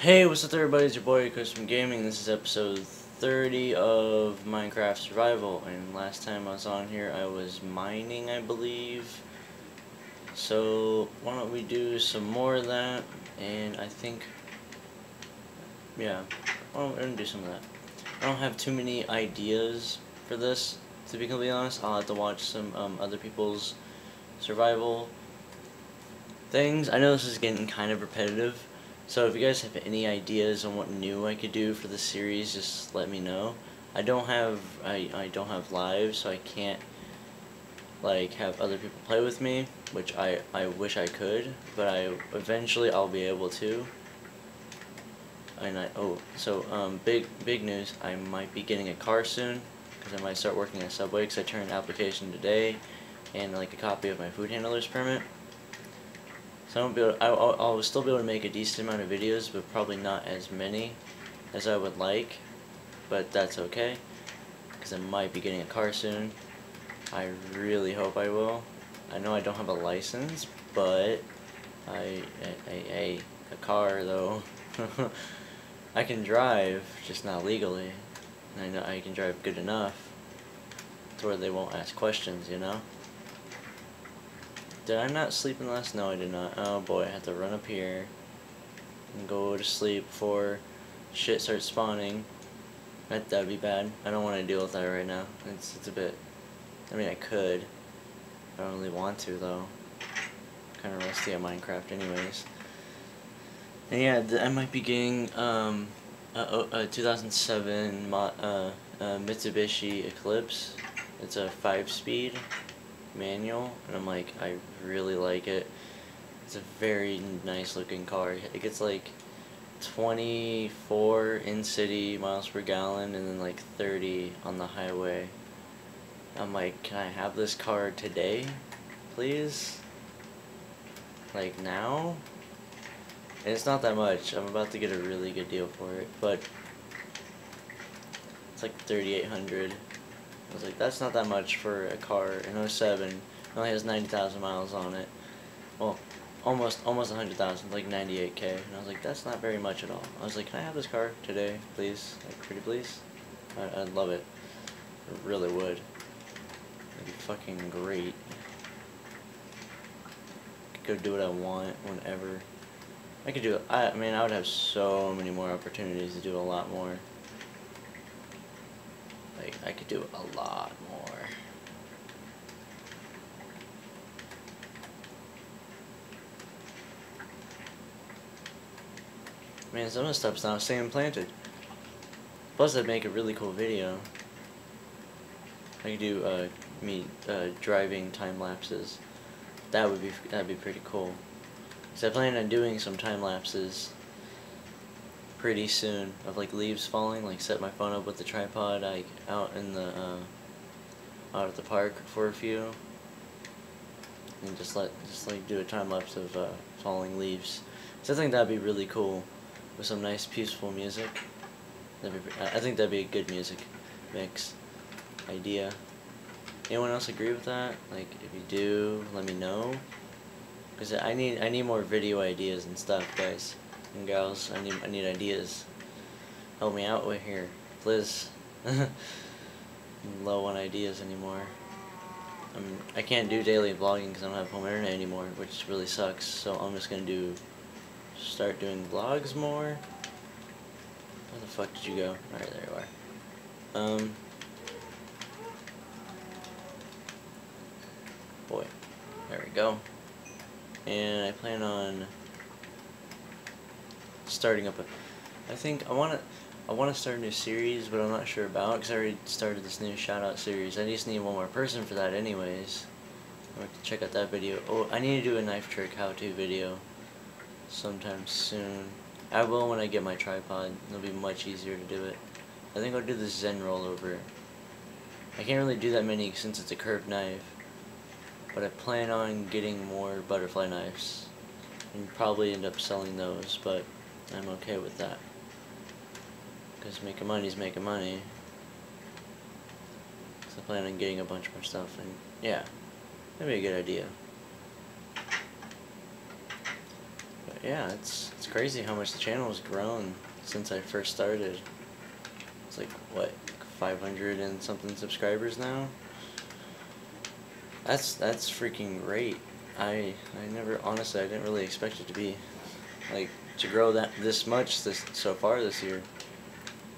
Hey, what's up everybody, it's your boy Chris from Gaming, this is episode 30 of Minecraft Survival, and last time I was on here I was mining, I believe. So, why don't we do some more of that, and I think, yeah, we're gonna do some of that. I don't have too many ideas for this, to be completely honest, I'll have to watch some um, other people's survival things. I know this is getting kind of repetitive, so if you guys have any ideas on what new I could do for the series, just let me know. I don't have I, I don't have live, so I can't like have other people play with me, which I, I wish I could, but I eventually I'll be able to. And I oh so um big big news, I might be getting a car soon because I might start working at Subway because I turned an application today and like a copy of my food handler's permit. So I won't be able I, I'll, I'll still be able to make a decent amount of videos, but probably not as many as I would like. But that's okay, because I might be getting a car soon. I really hope I will. I know I don't have a license, but I, I, I a car though. I can drive, just not legally. And I know I can drive good enough to where they won't ask questions, you know? Did I not sleep in last? No, I did not. Oh boy, I have to run up here and go to sleep before shit starts spawning. That that'd be bad. I don't want to deal with that right now. It's it's a bit. I mean, I could. I don't really want to though. Kind of rusty at Minecraft, anyways. And yeah, I might be getting um a, a 2007 uh, uh, Mitsubishi Eclipse. It's a five-speed manual and I'm like I really like it. It's a very nice looking car. It gets like 24 in city miles per gallon and then like 30 on the highway. I'm like can I have this car today please? Like now? And it's not that much. I'm about to get a really good deal for it but it's like 3800 I was like, that's not that much for a car in 07. It only has 90,000 miles on it. Well, almost almost 100,000, like 98k. And I was like, that's not very much at all. I was like, can I have this car today, please? Like, pretty please? I, I'd love it. I really would. It'd be fucking great. Could go do what I want whenever. I could do it. I mean, I would have so many more opportunities to do a lot more. Like, I could do a lot more. Man, some of the stuff's not staying planted. Plus, I'd make a really cool video. I could do uh, me uh, driving time lapses. That would be that'd be pretty cool. Cause I plan on doing some time lapses pretty soon of like leaves falling. Like set my phone up with the tripod like out in the uh, out at the park for a few, and just let just like do a time lapse of uh, falling leaves. So I think that'd be really cool with some nice peaceful music. Be, I think that'd be a good music mix idea. Anyone else agree with that? Like, if you do, let me know. Cause I need I need more video ideas and stuff, guys and gals. I need I need ideas. Help me out with here, please. low on ideas anymore. I'm, I can't do daily vlogging because I don't have home internet anymore, which really sucks. So I'm just gonna do start doing vlogs more. Where the fuck did you go? Alright, there you are. Um. Boy. There we go. And I plan on starting up a. I think I want to. I want to start a new series, but I'm not sure about because I already started this new shout out series. I just need one more person for that, anyways. I'm to check out that video. Oh, I need to do a knife trick how to video sometime soon. I will when I get my tripod. It'll be much easier to do it. I think I'll do the Zen rollover. I can't really do that many since it's a curved knife. But I plan on getting more butterfly knives. And probably end up selling those, but I'm okay with that. Because making money is making money. So I plan on getting a bunch more stuff, and yeah, that'd be a good idea. But yeah, it's it's crazy how much the channel has grown since I first started. It's like what, 500 and something subscribers now. That's that's freaking great. I I never honestly I didn't really expect it to be like to grow that this much this so far this year.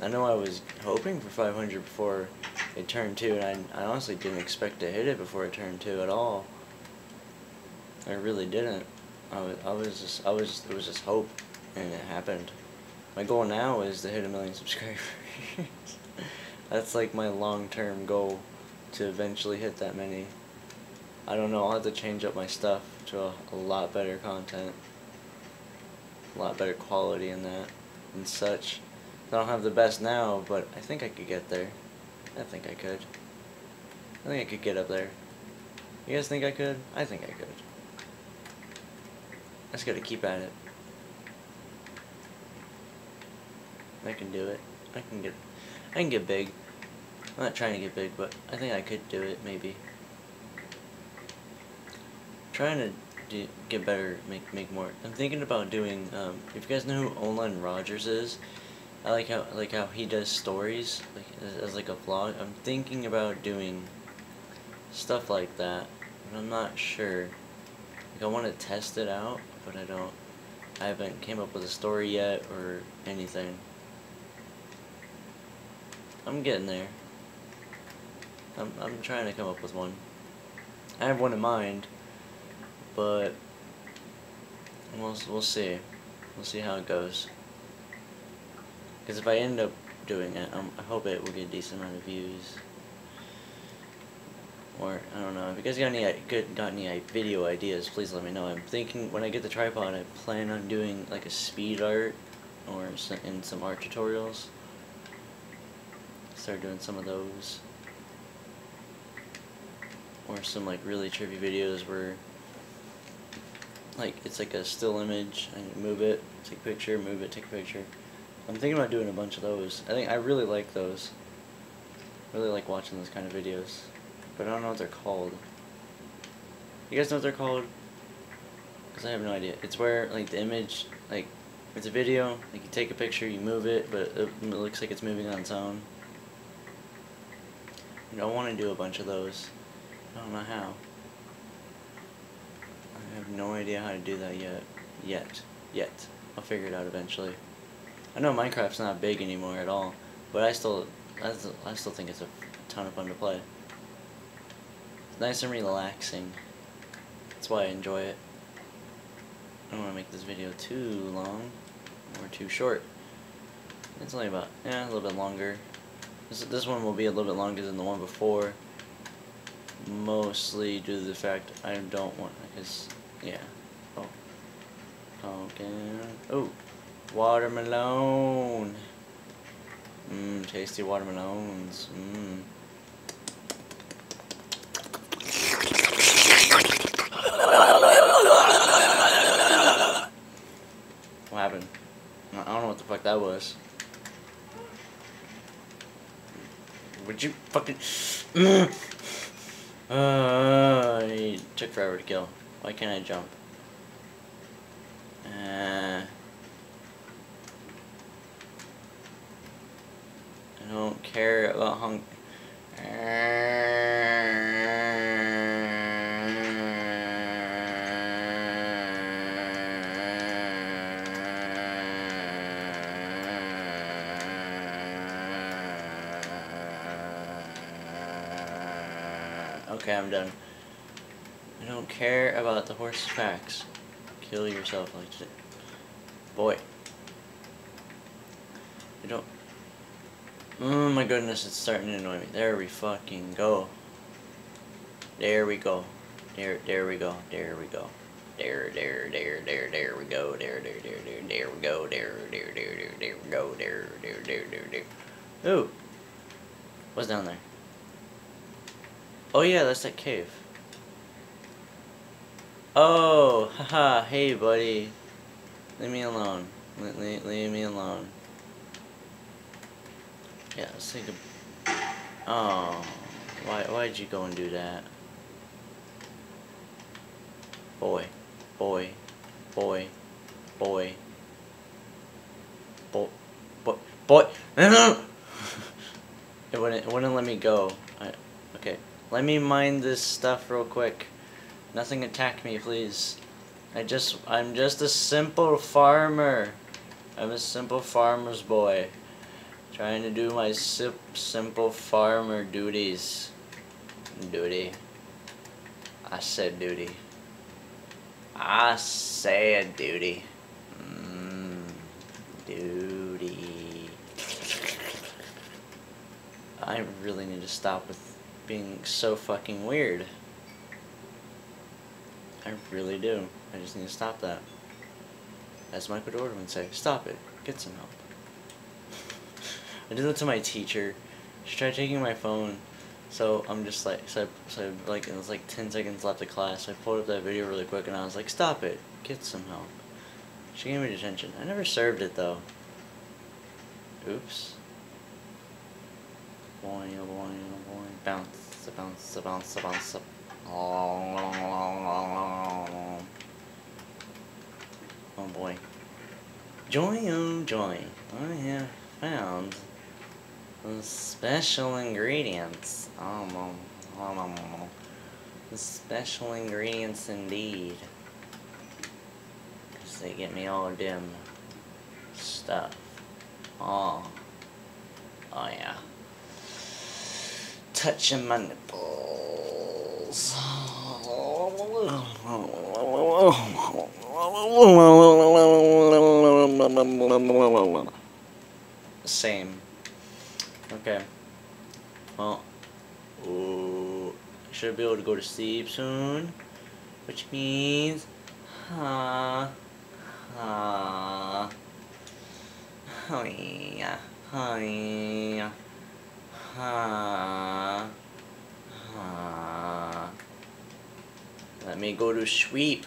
I know I was hoping for 500 before it turned two, and I, I honestly didn't expect to hit it before it turned two at all. I really didn't. I was, I was just, I was, it was just hope, and it happened. My goal now is to hit a million subscribers. That's like my long-term goal, to eventually hit that many. I don't know, I'll have to change up my stuff to a, a lot better content. A lot better quality in that, and such. I don't have the best now, but I think I could get there. I think I could. I think I could get up there. You guys think I could? I think I could. I just gotta keep at it. I can do it. I can get I can get big. I'm not trying to get big, but I think I could do it, maybe. trying to do, get better, make make more. I'm thinking about doing, um, if you guys know who Olan Rogers is, I like how like how he does stories like as, as, like a vlog. I'm thinking about doing stuff like that, but I'm not sure. Like I want to test it out, but I don't. I haven't came up with a story yet or anything. I'm getting there. I'm I'm trying to come up with one. I have one in mind, but we'll we'll see. We'll see how it goes. Because if I end up doing it, um, I hope it will get a decent amount of views. Or, I don't know, if you guys got any good, got any video ideas, please let me know. I'm thinking, when I get the tripod, I plan on doing, like, a speed art, or in some art tutorials. Start doing some of those. Or some, like, really trippy videos where, like, it's like a still image, I move it, take a picture, move it, take a picture. I'm thinking about doing a bunch of those. I think I really like those. Really like watching those kind of videos. But I don't know what they're called. You guys know what they're called? Because I have no idea. It's where, like, the image, like, it's a video, like, you take a picture, you move it, but it, it looks like it's moving on its own. I want to do a bunch of those. I don't know how. I have no idea how to do that yet. Yet. Yet. I'll figure it out eventually. I know Minecraft's not big anymore at all, but I still, I still, I still think it's a ton of fun to play. It's nice and relaxing. That's why I enjoy it. I don't want to make this video too long or too short. It's only about, yeah, a little bit longer. This, this one will be a little bit longer than the one before. Mostly due to the fact I don't want, because, yeah. Oh. Pumpkin. Oh. Watermelon. Mmm, tasty watermelons. Mmm. What happened? I don't know what the fuck that was. Would you fucking... Uh, it took forever to kill. Why can't I jump? Uh... I don't care about hung. Okay, I'm done. I don't care about the horse's tracks. Kill yourself like boy. I don't Oh my goodness, it's starting to annoy me. There we fucking go. There we go. There, there we go. There we go. There, there, there, there, there we go. There, there, there, there, there we go. There, there, there, there, there we go. There, there, there, there, there. Ooh. What's down there? Oh yeah, that's that cave. Oh, haha, hey buddy. Leave me alone. Leave, leave me alone. Yeah, let's think of... Oh, why, why'd you go and do that? Boy, boy, boy, Boy. Boy. Boy. Boy. It wouldn't. It wouldn't let me go. I, okay. Let me mine this stuff real quick. Nothing attack me, please. I just. I'm just a simple farmer. I'm a simple farmer's boy. Trying to do my sim simple farmer duties. Duty. I said duty. I said duty. Mm, duty. I really need to stop with being so fucking weird. I really do. I just need to stop that. As Michael Jordan would say, stop it. Get some help. I did that to my teacher. She tried taking my phone. So I'm just like, so, I, so I, like, it was like 10 seconds left of class. So I pulled up that video really quick and I was like, stop it. Get some help. She gave me detention. I never served it though. Oops. Boy, oh boy, oh. Bounce, bounce, bounce, bounce. Oh boy. Joy, oh joy. I have found the special ingredients. Um, um, um, the special ingredients indeed. Because they get me all dim stuff. Oh. Oh yeah. Touching my nipples. Same. Okay. Well, ooh, should be able to go to sleep soon, which means, ha, ha, oh yeah, oh Let me go to sweep.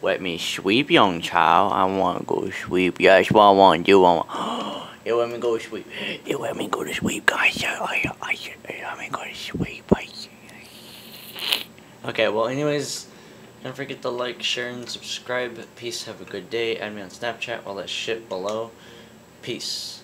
Let me sweep, young child. I want to go sweep. Yes, what I want to do. I want. it let me go to sleep. It let me go to sweep, guys. I, I, I, let me go to sleep. Okay, well, anyways, don't forget to like, share, and subscribe. Peace. Have a good day. Add me on Snapchat. All that shit below. Peace.